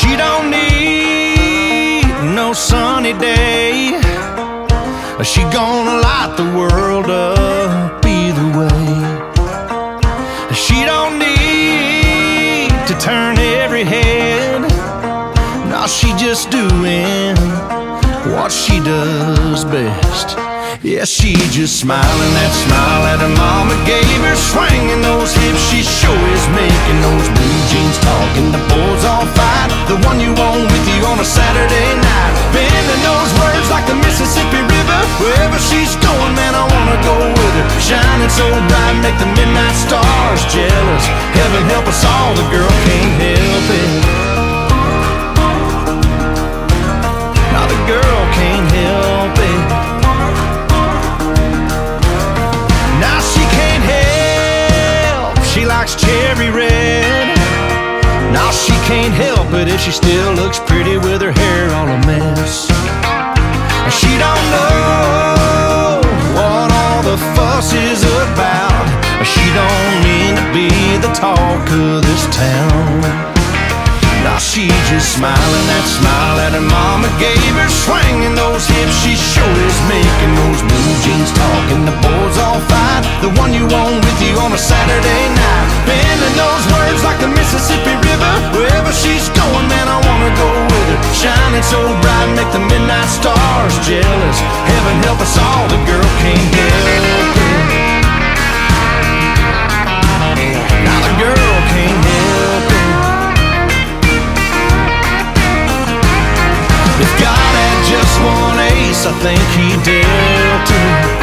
She don't need no sunny day. She gonna light the world up either way. She don't need to turn every head. Now she just doing what she does best. Yeah, she just smiling that smile that her mama gave her, swinging those hips. She sure is making those blue jeans talking. The boys all a Saturday night, bending those words like the Mississippi River. Wherever she's going, man, I wanna go with her. Shining so bright, make the midnight stars jealous. Can't help it if she still looks pretty with her hair all a mess. She don't know what all the fuss is about. She don't mean to be the talk of this town. Now she just smiling that smile that her mama gave her, swinging those hips. She sure is making think he dealt it.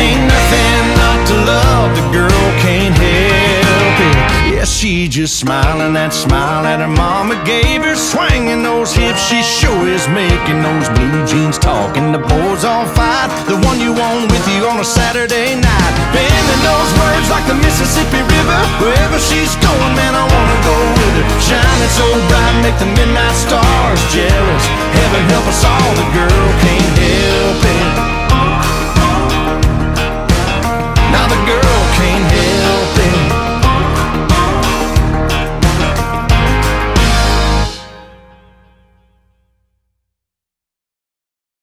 Ain't nothing not to love, the girl can't help it. Yeah, she just smiling that smile that her mama gave her, swinging those hips. She sure is making those blue jeans talking. The boys all fight, the one you want with you on a Saturday night, bending those words like the Mississippi River. Wherever she's going, man, I wanna go with her. Shining so bright, make the midnight stars jealous. Heaven help us all, the girl.